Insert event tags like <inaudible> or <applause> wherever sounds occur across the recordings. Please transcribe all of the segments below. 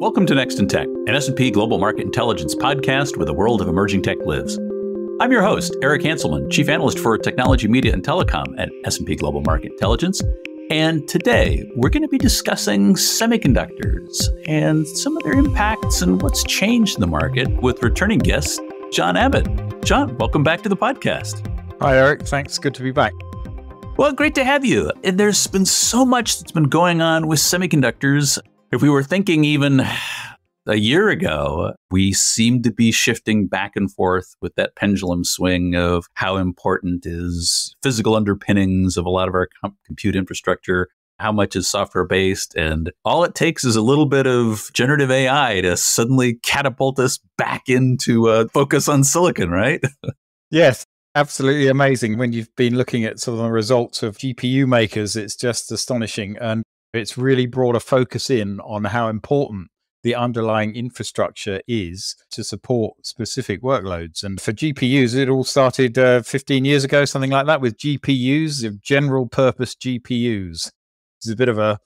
Welcome to Next in Tech, an S&P Global Market Intelligence podcast where the world of emerging tech lives. I'm your host, Eric Hanselman, Chief Analyst for Technology, Media, and Telecom at S&P Global Market Intelligence. And today, we're going to be discussing semiconductors and some of their impacts and what's changed in the market with returning guest, John Abbott. John, welcome back to the podcast. Hi, Eric. Thanks. Good to be back. Well, great to have you. And there's been so much that's been going on with semiconductors. If we were thinking even a year ago, we seem to be shifting back and forth with that pendulum swing of how important is physical underpinnings of a lot of our com- compute infrastructure, how much is software based. And all it takes is a little bit of generative AI to suddenly catapult us back into a focus on silicon, right? <laughs> yes. Absolutely amazing. When you've been looking at some of the results of GPU makers, it's just astonishing. And it's really brought a focus in on how important the underlying infrastructure is to support specific workloads. And for GPUs, it all started uh, 15 years ago, something like that, with GPUs, general purpose GPUs. It's a bit of a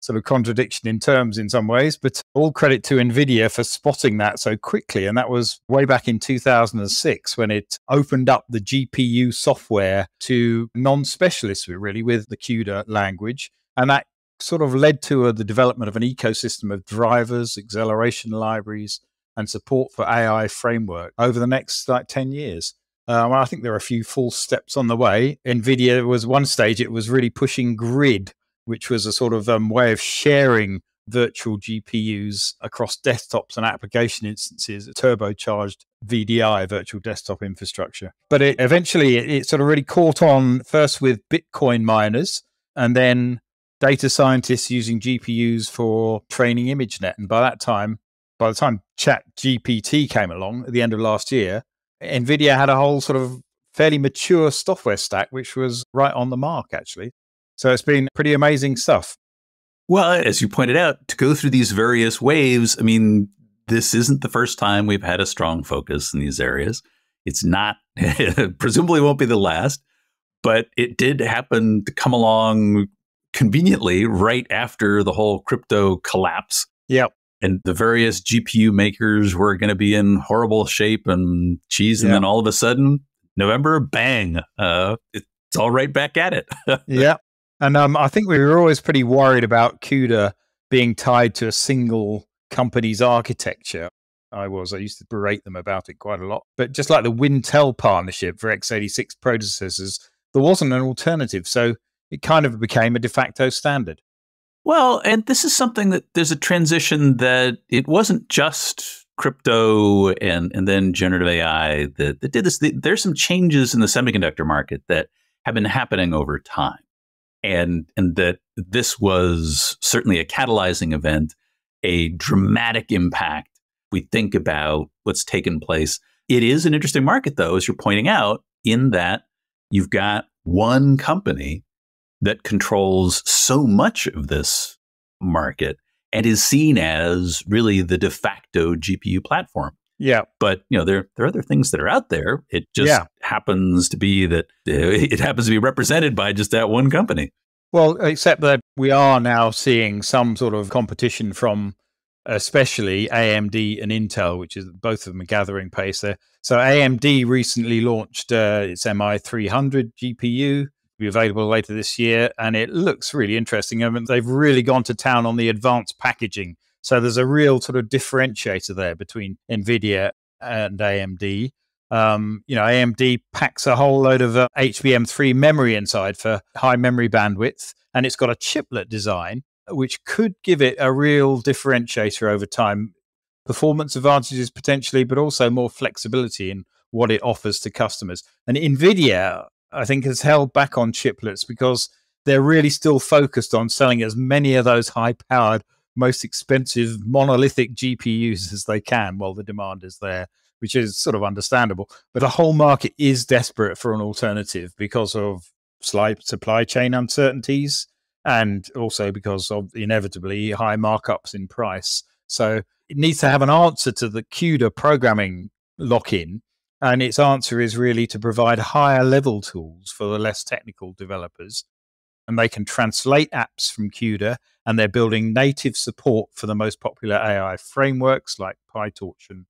sort of contradiction in terms in some ways, but all credit to NVIDIA for spotting that so quickly. And that was way back in 2006 when it opened up the GPU software to non specialists, really, with the CUDA language. And that sort of led to uh, the development of an ecosystem of drivers, acceleration libraries, and support for AI framework over the next like 10 years. Um, I think there are a few full steps on the way. NVIDIA was one stage, it was really pushing grid, which was a sort of um, way of sharing virtual GPUs across desktops and application instances, turbocharged VDI, virtual desktop infrastructure. But it eventually it, it sort of really caught on first with Bitcoin miners and then data scientists using GPUs for training ImageNet. And by that time, by the time Chat GPT came along at the end of last year, NVIDIA had a whole sort of fairly mature software stack, which was right on the mark, actually. So it's been pretty amazing stuff. Well, as you pointed out, to go through these various waves, I mean, this isn't the first time we've had a strong focus in these areas. It's not, <laughs> presumably won't be the last, but it did happen to come along conveniently right after the whole crypto collapse. Yep. And the various GPU makers were going to be in horrible shape and cheese. And yep. then all of a sudden, November, bang, uh, it's all right back at it. <laughs> yeah. And um, I think we were always pretty worried about CUDA being tied to a single company's architecture. I was. I used to berate them about it quite a lot. But just like the Wintel partnership for x86 processors, there wasn't an alternative. So it kind of became a de facto standard. Well, and this is something that there's a transition that it wasn't just crypto and, and then generative AI that, that did this. There's some changes in the semiconductor market that have been happening over time. And, and that this was certainly a catalyzing event, a dramatic impact. We think about what's taken place. It is an interesting market, though, as you're pointing out, in that you've got one company that controls so much of this market and is seen as really the de facto GPU platform. Yeah. But, you know, there, there are other things that are out there. It just yeah. happens to be that <laughs> it happens to be represented by just that one company. Well, except that we are now seeing some sort of competition from especially AMD and Intel, which is both of them are gathering pace there. So AMD recently launched uh, its MI300 GPU, be available later this year, and it looks really interesting. I mean, they've really gone to town on the advanced packaging. So there's a real sort of differentiator there between NVIDIA and AMD. Um, you know, AMD packs a whole load of uh, HBM3 memory inside for high memory bandwidth, and it's got a chiplet design, which could give it a real differentiator over time. Performance advantages potentially, but also more flexibility in what it offers to customers. And NVIDIA I think, has held back on chiplets because they're really still focused on selling as many of those high powered, most expensive monolithic GPUs as they can while the demand is there, which is sort of understandable. But the whole market is desperate for an alternative because of supply chain uncertainties and also because of inevitably high markups in price. So it needs to have an answer to the CUDA programming lock in and its answer is really to provide higher level tools for the less technical developers. And they can translate apps from CUDA and they're building native support for the most popular AI frameworks like PyTorch and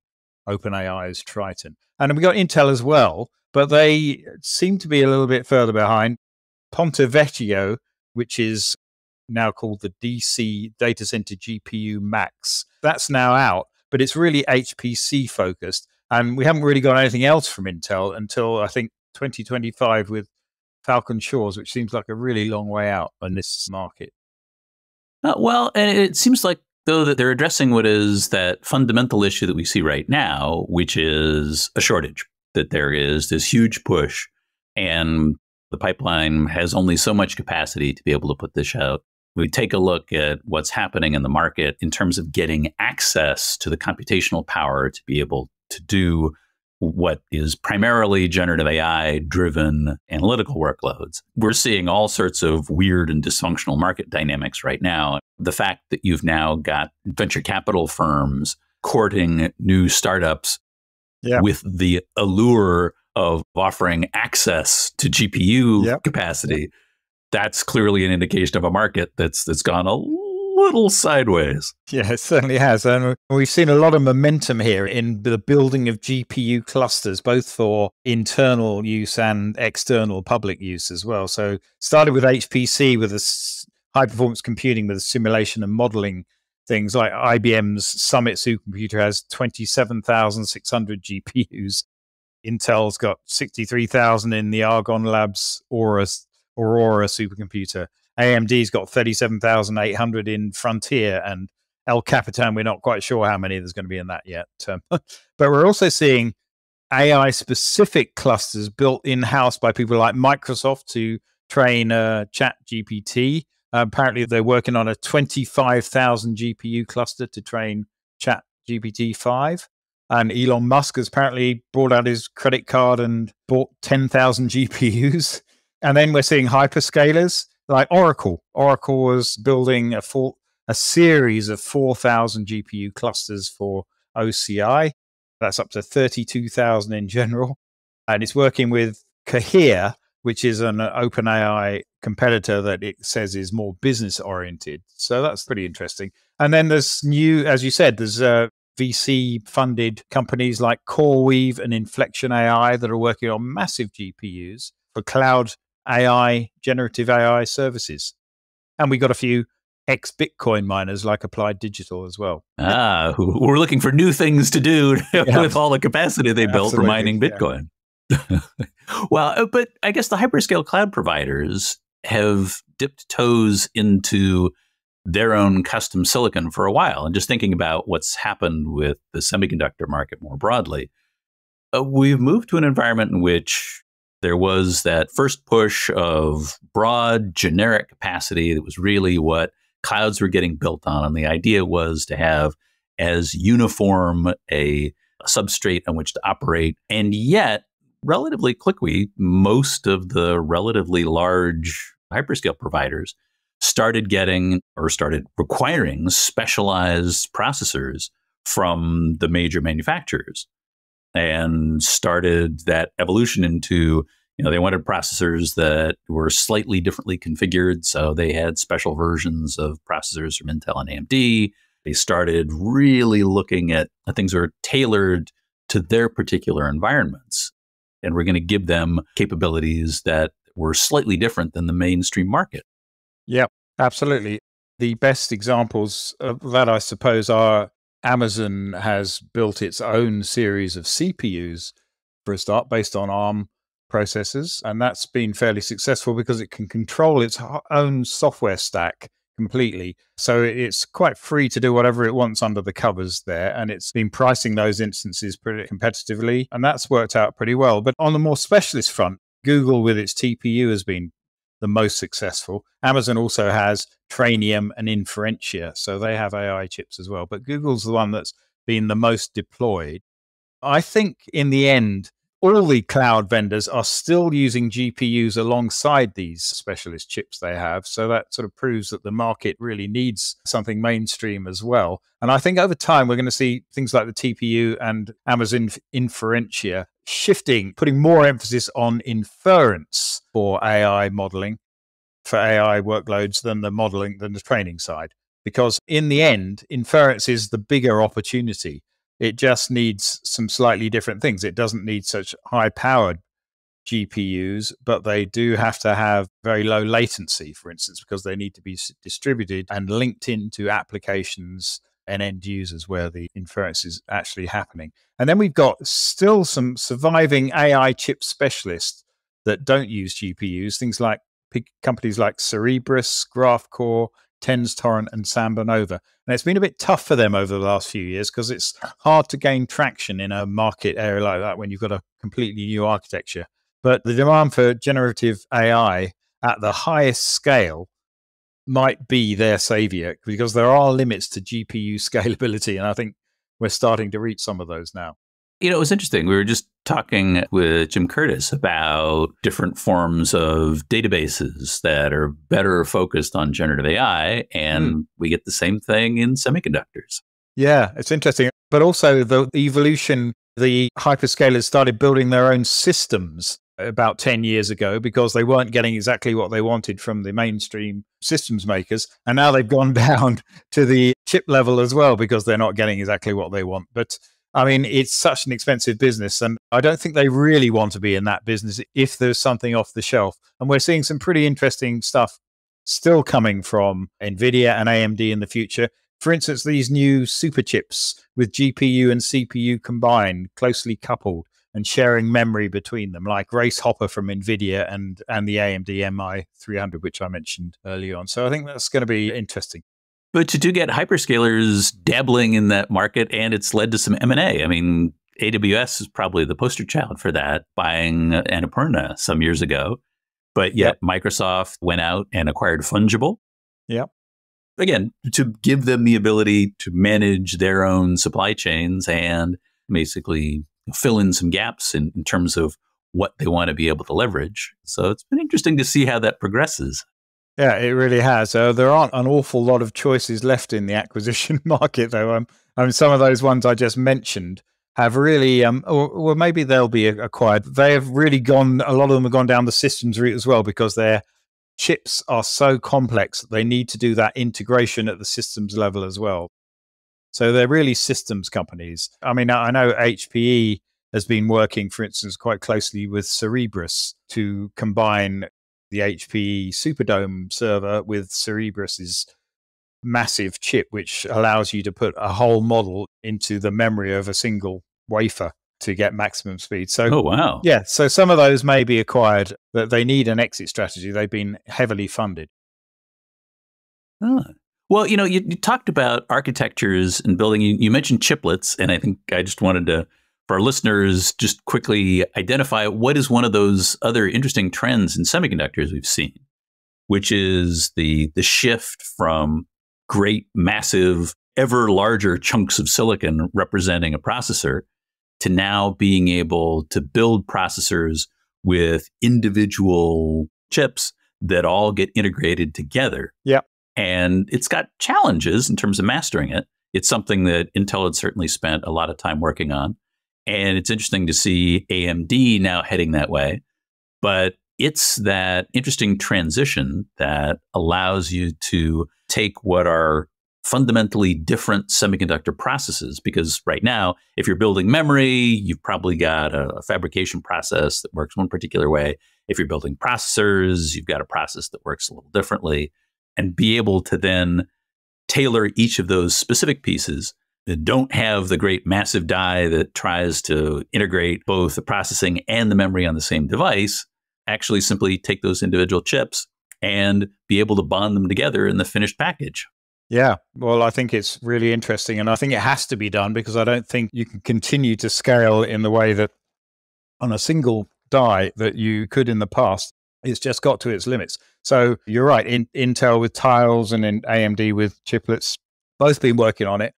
OpenAI's Triton. And we got Intel as well, but they seem to be a little bit further behind. Ponte Vecchio, which is now called the DC Data Center GPU Max, that's now out, but it's really HPC focused. And we haven't really got anything else from Intel until I think 2025 with Falcon Shores, which seems like a really long way out on this market. Uh, well, and it seems like though that they're addressing what is that fundamental issue that we see right now, which is a shortage. That there is this huge push, and the pipeline has only so much capacity to be able to put this out. We take a look at what's happening in the market in terms of getting access to the computational power to be able to do what is primarily generative AI driven analytical workloads. We're seeing all sorts of weird and dysfunctional market dynamics right now. The fact that you've now got venture capital firms courting new startups yeah. with the allure of offering access to GPU yep. capacity, yep. that's clearly an indication of a market that's that's gone a little sideways. Yeah, it certainly has. And we've seen a lot of momentum here in the building of GPU clusters, both for internal use and external public use as well. So, started with HPC with a high performance computing with simulation and modeling things like IBM's Summit supercomputer has 27,600 GPUs. Intel's got 63,000 in the Argonne Labs Aura, Aurora supercomputer. AMD's got 37,800 in Frontier and El Capitan. We're not quite sure how many there's going to be in that yet. Um, <laughs> but we're also seeing AI specific clusters built in house by people like Microsoft to train uh, Chat GPT. Uh, apparently, they're working on a 25,000 GPU cluster to train Chat GPT 5. And Elon Musk has apparently brought out his credit card and bought 10,000 GPUs. <laughs> And then we're seeing hyperscalers like Oracle. Oracle was building a full a series of 4,000 GPU clusters for OCI. That's up to 32,000 in general. And it's working with Cohere, which is an OpenAI competitor that it says is more business oriented. So that's pretty interesting. And then there's new, as you said, there's uh, VC funded companies like CoreWeave and Inflection AI that are working on massive GPUs for cloud AI, generative AI services. And we got a few ex Bitcoin miners like Applied Digital as well. Ah, were looking for new things to do <laughs> yeah. with all the capacity they built for mining Bitcoin. Yeah. <laughs> well, uh, but I guess the hyperscale cloud providers have dipped toes into their own custom silicon for a while. And just thinking about what's happened with the semiconductor market more broadly, uh, we've moved to an environment in which there was that first push of broad generic capacity that was really what clouds were getting built on. And the idea was to have as uniform a, a substrate on which to operate. And yet, relatively quickly, most of the relatively large hyperscale providers started getting or started requiring specialized processors from the major manufacturers and started that evolution into you know they wanted processors that were slightly differently configured. So they had special versions of processors from intel and amd they started really looking at uh, things that were tailored to their particular environments. And we're going to give them capabilities that were slightly different than the mainstream market. Yeah absolutely. The best examples of that i suppose are Amazon has built its own series of CPUs for a start based on ARM processors. And that's been fairly successful because it can control its own software stack completely. So it's quite free to do whatever it wants under the covers there. And it's been pricing those instances pretty competitively. And that's worked out pretty well. But on the more specialist front, Google with its TPU has been the most successful. Amazon also has Trainium and Inferentia, so they have AI chips as well. But Google's the one that's been the most deployed. I think in the end, all the cloud vendors are still using GPUs alongside these specialist chips they have. So that sort of proves that the market really needs something mainstream as well. And I think over time, we're going to see things like the TPU and Amazon Inferentia shifting, putting more emphasis on inference for AI modeling for AI workloads than the modeling, than the training side. Because in the end, inference is the bigger opportunity. It just needs some slightly different things. It doesn't need such high powered GPUs, but they do have to have very low latency, for instance, because they need to be distributed and linked into applications and end users where the inference is actually happening. And then we've got still some surviving AI chip specialists that don't use GPUs, things like companies like Cerebras, GraphCore, TensTorrent, and Samba Nova. And it's been a bit tough for them over the last few years because it's hard to gain traction in a market area like that when you've got a completely new architecture. But the demand for generative AI at the highest scale might be their savior because there are limits to GPU <laughs> scalability. And I think we're starting to reach some of those now. You know, it was interesting. We were just talking with Jim Curtis about different forms of databases that are better focused on generative AI, and mm. we get the same thing in semiconductors. Yeah, it's interesting. But also the evolution, the hyperscalers started building their own systems about 10 years ago because they weren't getting exactly what they wanted from the mainstream systems makers. And now they've gone <laughs> down to the chip level as well because they're not getting exactly what they want. But I mean, it's such an expensive business. And I don't think they really want to be in that business if there's something off the shelf. And we're seeing some pretty interesting stuff still coming from NVIDIA and AMD in the future. For instance, these new super chips with GPU and CPU combined, closely coupled and sharing memory between them, like Grace Hopper from NVIDIA and, and the AMD MI300, which I mentioned earlier on. So I think that's going to be interesting. But you do get hyperscalers dabbling in that market, and it's led to some M&A. I mean, AWS is probably the poster child for that, buying Annapurna some years ago. But yet yep. Microsoft went out and acquired Fungible. Yep. Again, to give them the ability to manage their own supply chains and basically fill in some gaps in, in terms of what they want to be able to leverage. So it's been interesting to see how that progresses. Yeah, it really has. Uh, there aren't an awful lot of choices left in the acquisition <laughs> market, though. Um, I mean, some of those ones I just mentioned have really, um, or, or maybe they'll be acquired. They have really gone. A lot of them have gone down the systems route as well because their chips are so complex that they need to do that integration at the systems level as well. So they're really systems companies. I mean, I know HPE has been working, for instance, quite closely with Cerebras to combine the HPE Superdome server with Cerebras's massive chip, which allows you to put a whole model into the memory of a single wafer to get maximum speed. So, oh wow, yeah. So some of those may be acquired. That they need an exit strategy. They've been heavily funded. Oh. Well, you know, you, you, talked about architectures and building. You, you, mentioned chiplets, and I think I just wanted to, for our listeners, just quickly identify what is one of those other interesting trends in semiconductors we've seen, which is the the shift from great, massive, ever larger chunks of silicon representing a processor to now being able to build processors with individual chips that all get integrated together. Yeah. And it's got challenges in terms of mastering it. It's something that Intel had certainly spent a lot of time working on. And it's interesting to see AMD now heading that way. But it's that interesting transition that allows you to take what are fundamentally different semiconductor processes. Because right now, if you're building memory, you've probably got a, fabrication process that works one particular way. If you're building processors, you've got a process that works a little differently and be able to then tailor each of those specific pieces that don't have the great massive die that tries to integrate both the processing and the memory on the same device, actually simply take those individual chips and be able to bond them together in the finished package. Yeah, well, I think it's really interesting. And I think it has to be done because I don't think you can continue to scale in the way that on a single die that you could in the past. It's just got to its limits. So you're right. In, Intel with tiles and in AMD with chiplets, both been working on it.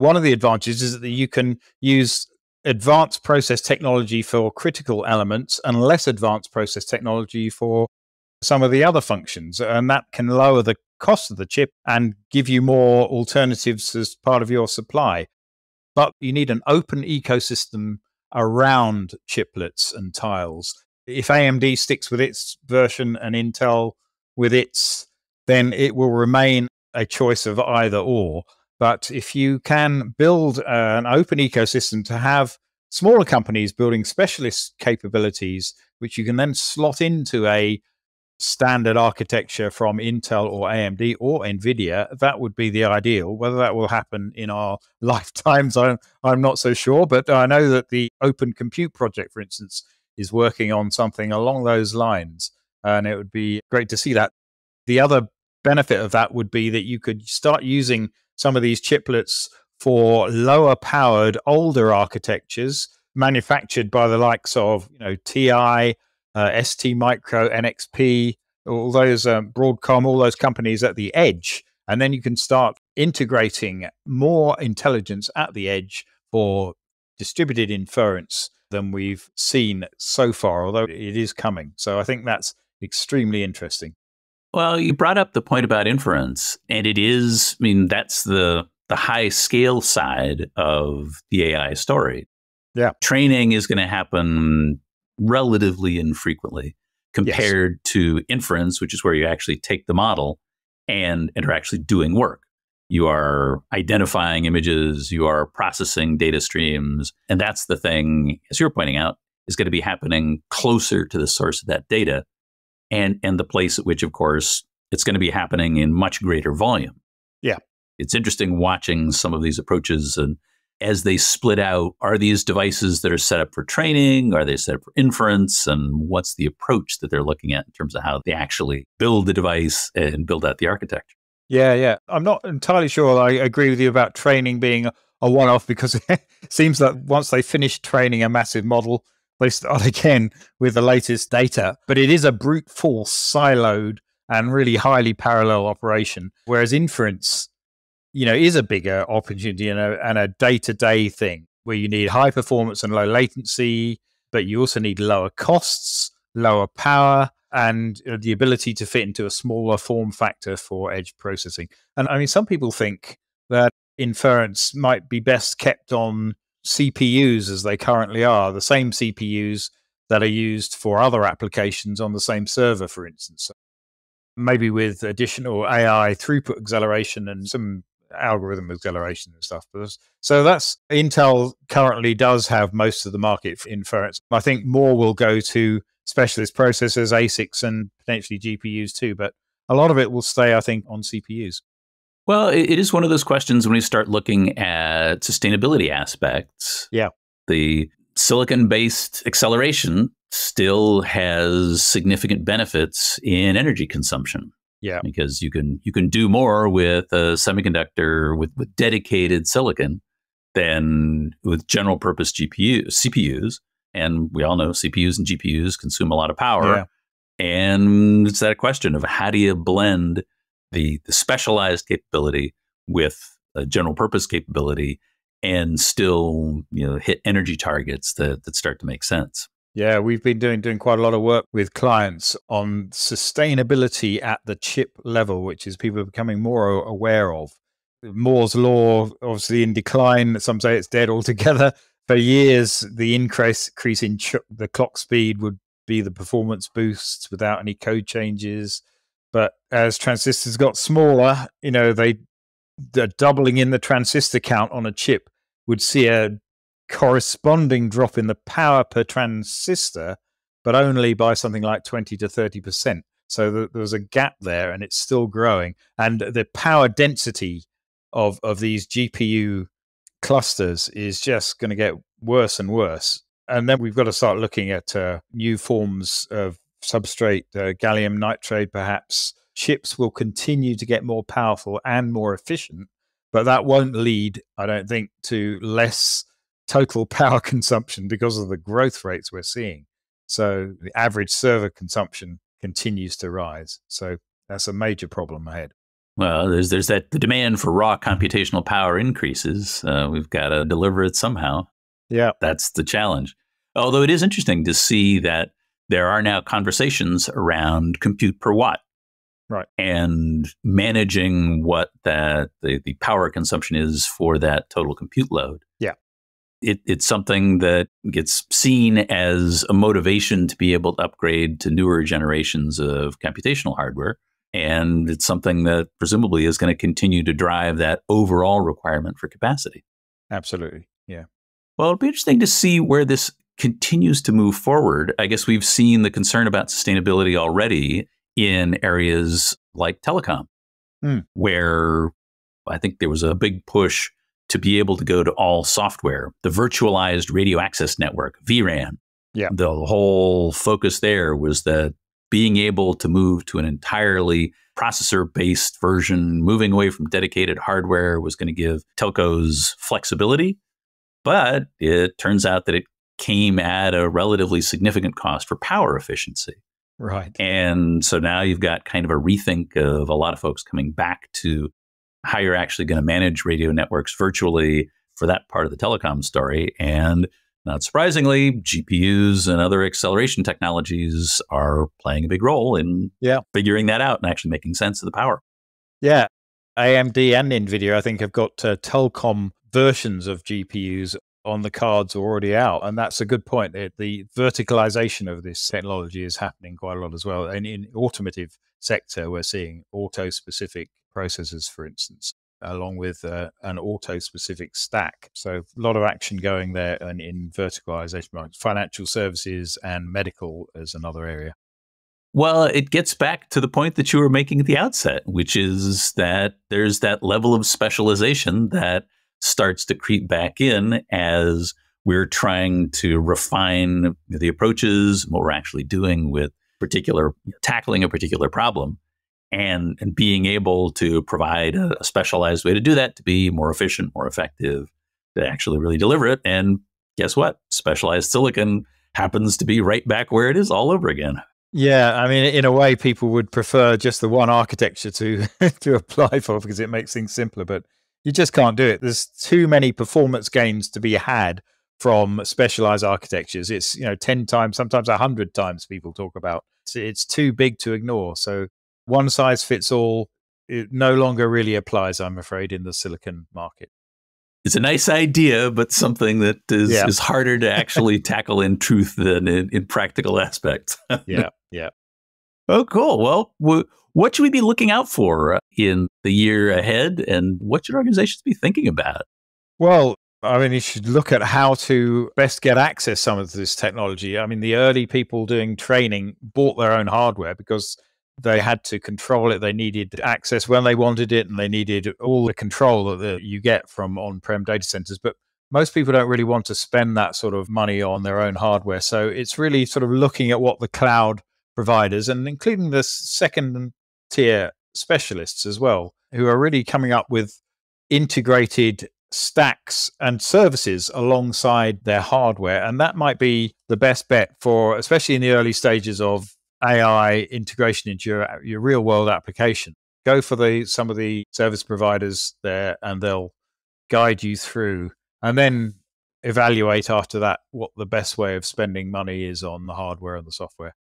One of the advantages is that you can use advanced process technology for critical elements and less advanced process technology for some of the other functions. And that can lower the cost of the chip and give you more alternatives as part of your supply. But you need an open ecosystem around chiplets and tiles if AMD sticks with its version and Intel with its, then it will remain a choice of either or. But if you can build uh, an open ecosystem to have smaller companies building specialist capabilities, which you can then slot into a standard architecture from Intel or AMD or NVIDIA, that would be the ideal. Whether that will happen in our <laughs> lifetimes, I'm, I'm not so sure. But I know that the Open Compute Project, for instance, is working on something along those lines. And it would be great to see that. The other benefit of that would be that you could start using some of these chiplets for lower powered, older architectures manufactured by the likes of you know TI, uh, ST Micro, NXP, all those um, Broadcom, all those companies at the edge, and then you can start integrating more intelligence at the edge for distributed inference than we've seen so far, although it is coming. So I think that's extremely interesting. Well, you brought up the point about inference, and it is, I mean, that's the the high scale side of the AI story. Yeah. Training is going to happen relatively infrequently compared yes. to inference, which is where you actually take the model and, and are actually doing work. You are identifying images, you are processing data streams. And that's the thing, as you're pointing out, is going to be happening closer to the source of that data and, and the place at which, of course, it's going to be happening in much greater volume. Yeah it's interesting watching some of these approaches and as they split out, are these devices that are set up for training? Are they set up for inference? And what's the approach that they're looking at in terms of how they actually build the device and build out the architecture? Yeah, yeah. I'm not entirely sure I agree with you about training being a one off because <laughs> it seems that once they finish training a massive model, they start <laughs> again with the latest data. But it is a brute force, siloed, and really highly parallel operation. Whereas inference you know, is a bigger opportunity and a, and a day-to-day thing where you need high performance and low latency, but you also need lower costs, lower power, and uh, the ability to fit into a smaller form factor for edge processing. And I mean, some people think that inference might be best kept on CPUs as they currently are, the same CPUs that are used for other applications on the same server, for instance. Maybe with additional AI throughput acceleration and some algorithm acceleration and stuff. So that's Intel currently does have most of the market for inference. I think more will go to specialist processors, ASICs, and potentially GPUs too. But a lot of it will stay, I think, on CPUs. Well, it is one of those questions when we start looking at sustainability aspects. Yeah. The silicon based acceleration still has significant benefits in energy consumption. Yeah. Because you can you can do more with a semiconductor with, with dedicated silicon than with general purpose GPU CPUs. And we all know CPUs and GPUs consume a lot of power. Yeah. And it's that question of how do you blend the, the specialized capability with a general purpose capability and still you know hit energy targets that, that start to make sense. Yeah, we've been doing doing quite a lot of work with clients on sustainability at the chip level, which is people are becoming more aware of. Moore's law, obviously in decline. Some say it's dead altogether. <laughs> For years, the increase, increase in the clock speed would be the performance boosts without any code changes. But as transistors got smaller, you know, they the doubling in the transistor count on a chip would see a corresponding drop in the power per transistor, but only by something like 20 to 30%. So there was a gap there and it's still growing. And the power density of, of these GPU clusters is just going to get worse and worse. And then we've got to start looking at uh, new forms of substrate, uh, gallium nitride perhaps. Chips will continue to get more powerful and more efficient, but that won't lead, I don't think, to less total <laughs> power consumption because of the growth rates we're seeing. So the average server consumption continues to rise. So that's a major problem ahead. Well, there's there's that the demand for raw computational power increases. Uh, we've got to deliver it somehow. Yeah, that's the challenge. Although it is interesting to see that there are now conversations around compute per watt, right, and managing what that the, the power consumption is for that total compute load. Yeah, it, it's something that gets seen as a motivation to be able to upgrade to newer generations of computational hardware. And it's something that presumably is going to continue to drive that overall requirement for capacity. Absolutely. Yeah. Well, it'll be interesting to see where this continues to move forward. I guess we've seen the concern about sustainability already in areas like telecom, mm. where I think there was a big push to be able to go to all software, the virtualized radio access network, VRAN. Yeah. The whole focus there was that being able to move to an entirely processor based version, moving away from dedicated hardware was going to give telcos flexibility. But it turns out that it came at a relatively significant cost for power efficiency. Right. And so now you've got kind of a rethink of a lot of folks coming back to how you're actually going to manage radio networks virtually for that part of the telecom story. And not surprisingly, GPUs and other acceleration technologies are playing a big role in yeah. figuring that out and actually making sense of the power. Yeah. AMD and NVIDIA, I think, have got uh, telecom versions of GPUs on the cards are already out. And that's a good point. The verticalization of this technology is happening quite a lot as well. And in automotive sector, we're seeing auto specific processors, for instance, along with uh, an auto specific stack. So a lot of action going there and in verticalization, financial services and medical is another area. Well, it gets back to the point that you were making at the outset, which is that there's that level of specialization that starts to creep back in as we're trying to refine the approaches, what we're actually doing with particular tackling a particular problem and, and being able to provide a, a specialized way to do that to be more efficient, more effective, to actually really deliver it. And guess what? Specialized silicon happens to be right back where it is all over again. Yeah, I mean, in a way, people would prefer just the one architecture to <laughs> to apply for because it makes things simpler. But you just can't do it. There's too many performance gains to be had from specialized architectures. It's you know ten times, sometimes a hundred times people talk about. It's, it's too big to ignore. So one size fits all it no longer really applies, I'm afraid, in the silicon market. It's a nice idea, but something that is, yeah. is harder to actually <laughs> tackle in truth than in, in practical aspects. yeah, yeah. Oh, cool. Well, what should we be looking out for uh, in the year ahead, and what should organizations be thinking about? Well, I mean, you should look at how to best get access some of this technology. I mean, the early people doing training bought their own hardware because they had to control it. They needed access when they wanted it, and they needed all the control that you get from on prem data centers. But most people don't really want to spend that sort of money on their own hardware. So it's really sort of looking at what the cloud providers and including the second tier specialists as well, who are really coming up with integrated stacks and services alongside their hardware. And that might be the best bet for, especially in the early stages of AI integration into your, your real world application. Go for the some of the service providers there, and they'll guide you through, and then evaluate after that what the best way of spending money is on the hardware and the software.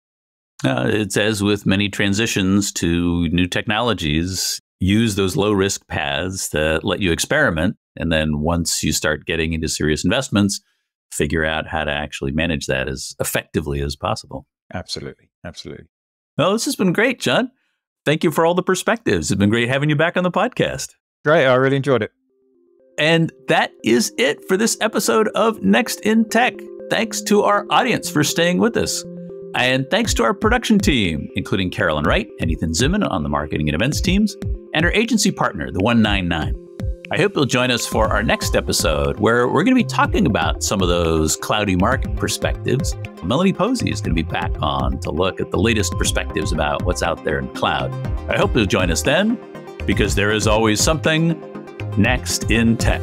Uh, it's as with many transitions to new technologies, use those low risk paths that let you experiment. And then once you start getting into serious investments, figure out how to actually manage that as effectively as possible. Absolutely. Absolutely. Well, this has been great, John. Thank you for all the perspectives. It's been great having you back on the podcast. Great. I really enjoyed it. And that is it for this episode of Next in Tech. Thanks to our audience for staying with us. And thanks to our production team, including Carolyn Wright and Ethan Zimmon on the marketing and events teams, and our agency partner, the 199. I hope you'll join us for our next episode where we're going to be talking about some of those cloudy market perspectives. Melanie Posey is going to be back on to look at the latest perspectives about what's out there in cloud. I hope you'll join us then because there is always something next in tech.